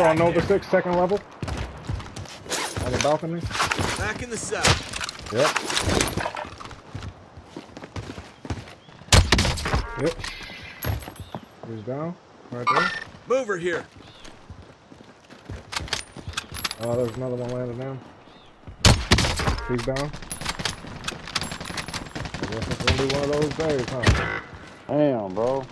Monster on Nova 6, second level. On the balcony. Back in the south. Yep. Yep. He's down. Right there. Mover here. Oh, there's another one landing down. He's down. I guess it's gonna be one of those days, huh? Damn, bro.